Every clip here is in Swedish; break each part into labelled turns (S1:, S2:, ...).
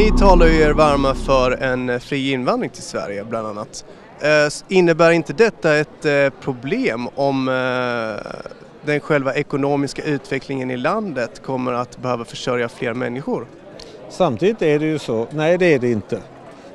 S1: Ni talar ju er varma för en eh, fri invandring till Sverige bland annat. Eh, innebär inte detta ett eh, problem om den själva ekonomiska utvecklingen i landet kommer att behöva försörja fler människor?
S2: Samtidigt är det ju så, nej det är det inte.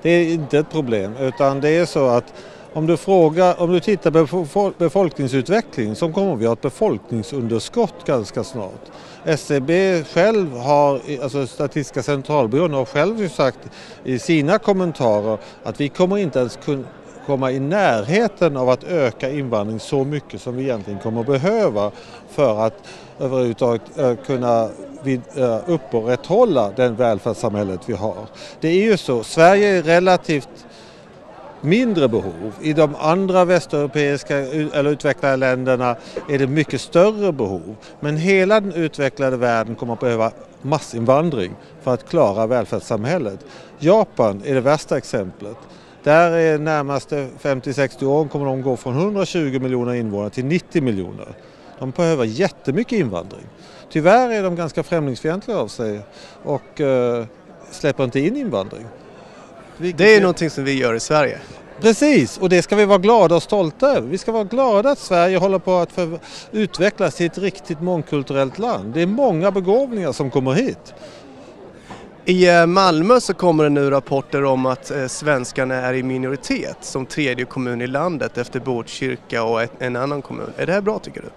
S2: Det är inte ett problem utan det är så att om du, frågar, om du tittar på befolkningsutveckling så kommer vi att ha ett befolkningsunderskott ganska snart. SCB själv har, alltså Statistiska centralbyrån har själv sagt i sina kommentarer att vi kommer inte ens kunna komma i närheten av att öka invandring så mycket som vi egentligen kommer behöva för att överhuvudtaget eh, kunna eh, upprätthålla den välfärdssamhället vi har. Det är ju så, Sverige är relativt mindre behov. I de andra västeuropeiska eller utvecklade länderna är det mycket större behov. Men hela den utvecklade världen kommer att behöva massinvandring för att klara välfärdssamhället. Japan är det värsta exemplet. Där är närmaste 50-60 åren kommer de gå från 120 miljoner invånare till 90 miljoner. De behöver jättemycket invandring. Tyvärr är de ganska främlingsfientliga av sig och eh, släpper inte in invandring.
S1: Vilket det är någonting som vi gör i Sverige.
S2: Precis, och det ska vi vara glada och stolta över. Vi ska vara glada att Sverige håller på att utvecklas till ett riktigt mångkulturellt land. Det är många begåvningar som kommer hit.
S1: I eh, Malmö så kommer det nu rapporter om att eh, svenskarna är i minoritet som tredje kommun i landet efter Botkyrka och en annan kommun. Är det här bra tycker du?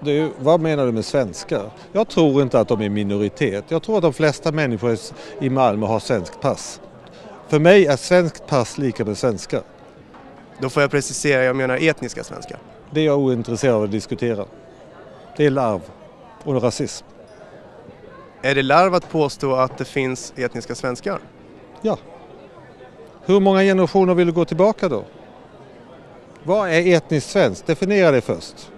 S2: Du, vad menar du med svenskar? Jag tror inte att de är minoritet. Jag tror att de flesta människor i Malmö har svenskt pass. För mig är svenskt pass lika med svenska.
S1: Då får jag precisera, jag menar etniska svenskar.
S2: Det är jag ointresserad av att diskutera. Det är larv och rasism.
S1: Är det larv att påstå att det finns etniska svenskar?
S2: Ja. Hur många generationer vill du gå tillbaka då? Vad är etniskt svenskt? Definiera det först.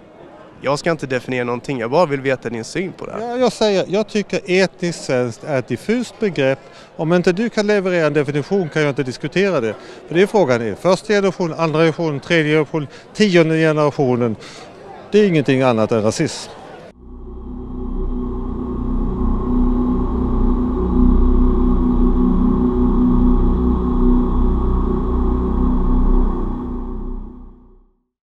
S1: Jag ska inte definiera någonting, jag bara vill veta din syn på det här.
S2: Ja, jag säger, jag tycker etniskt svenskt är ett diffust begrepp. Om inte du kan leverera en definition kan jag inte diskutera det. För det är frågan är första generationen, andra generationen, tredje generationen, tionde generationen. Det är ingenting annat än rasism.